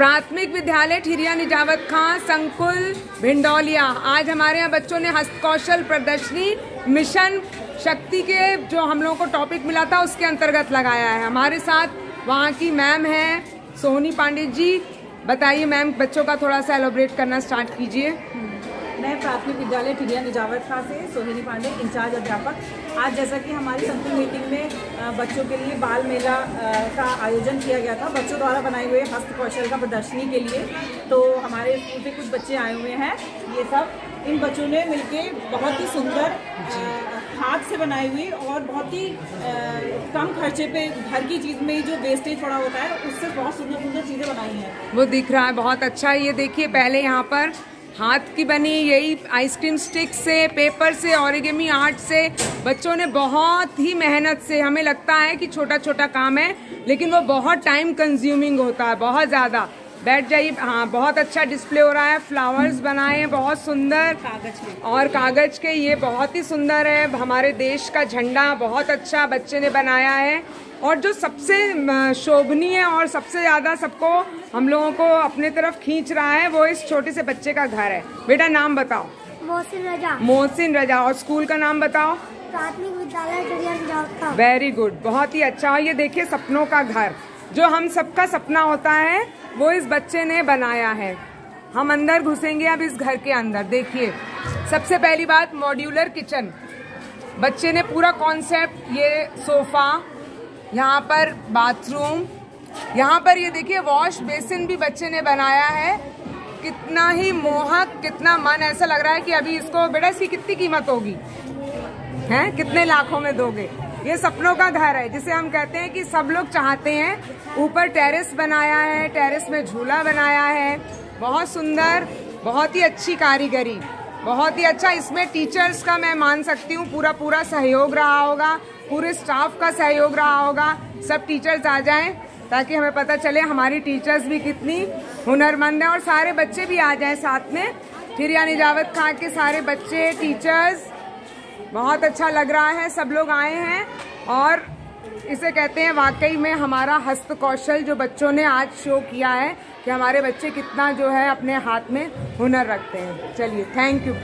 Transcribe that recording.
प्राथमिक विद्यालय ठिरिया निजावत खां, संकुल, भिंडौलिया। आज हमारे यहाँ बच्चों ने हस्तकौशल प्रदर्शनी, मिशन शक्ति के जो हम लोगों को टॉपिक मिला था, उसके अंतर्गत लगाया है। हमारे साथ वहाँ की मैम है, सोनी पांडे जी। बताइए मैम बच्चों का थोड़ा सा एलोब्रेट करना स्टार्ट कीजिए। मैं प्राथमिक विद्यालय ठिरिया निजावत खां से, सोहिनी पांडे, इंचार्ज अध्यापक। आज जैसा कि हमारी संकुल मीटिंग में बच्चों के लिए बाल मेला का आयोजन किया गया था। बच्चों द्वारा बनाए हुए हस्त कौशल का प्रदर्शनी के लिए। तो हमारे स्कूल से कुछ बच्चे आए हुए हैं। ये सब, इन बच्चों ने मिलके बहुत ही सुंदर हाथ से बनाई हुई और बहुत ही कम खर्चे पे घर की चीज़ में जो वेस्टेज पड़ा होता है, उससे बहुत सुंदर सुंदर चीज़ें बनाई हैं। वो दिख रहा है, बहुत अच्छा है। ये देखिए, पहले यहाँ पर हाथ की बनी यही आइसक्रीम स्टिक से, पेपर से और आर्ट से। बच्चों ने बहुत ही मेहनत से, हमें लगता है कि छोटा छोटा काम है, लेकिन वो बहुत टाइम कंज्यूमिंग होता है, बहुत ज़्यादा। बैठ जाइए। हाँ बहुत अच्छा डिस्प्ले हो रहा है। फ्लावर्स बनाए हैं बहुत सुंदर। कागज़ के। और कागज़ के ये बहुत ही सुंदर है। हमारे देश का झंडा बहुत अच्छा बच्चे ने बनाया है। और जो सबसे शोभनीय और सबसे ज़्यादा सबको हम लोगों को अपने तरफ़ खींच रहा है वो इस छोटे से बच्चे का घर है। बेटा नाम बताओ। मोहसिन रजा। मोहसिन रजा और स्कूल का नाम बताओ। प्राथमिक विद्यालय वेरी गुड बहुत ही अच्छा। और ये देखिए सपनों का घर। जो हम सबका सपना होता है वो इस बच्चे ने बनाया है। हम अंदर घुसेंगे अब इस घर के अंदर। देखिए, सबसे पहली बात मॉड्यूलर किचन बच्चे ने पूरा कॉन्सेप्ट ये सोफा यहाँ पर बाथरूम यहाँ पर ये देखिए वॉश बेसिन भी बच्चे ने बनाया है। कितना ही मोहक, कितना मन, ऐसा लग रहा है कि अभी इसको, बेटा इसकी कितनी कीमत होगी? हैं? कितने लाखों में दोगे? ये सपनों का घर है, जिसे हम कहते हैं कि सब लोग चाहते हैं। ऊपर टेरेस बनाया है टेरेस में झूला बनाया है। बहुत सुंदर, बहुत ही अच्छी कारीगरी। बहुत ही अच्छा इसमें टीचर्स का मैं मान सकती हूँ, पूरा पूरा सहयोग रहा होगा, पूरे स्टाफ का सहयोग रहा होगा। सब टीचर्स आ जाएँ, ताकि हमें पता चले हमारी टीचर्स भी कितनी हुनरमंद है और सारे बच्चे भी आ जाएँ साथ में। फिर यानी जावत खां के सारे बच्चे टीचर्स बहुत अच्छा लग रहा है, सब लोग आए हैं और इसे कहते हैं वाकई में हमारा हस्त कौशल जो बच्चों ने आज शो किया है कि हमारे बच्चे कितना जो है अपने हाथ में हुनर रखते हैं। चलिए थैंक यू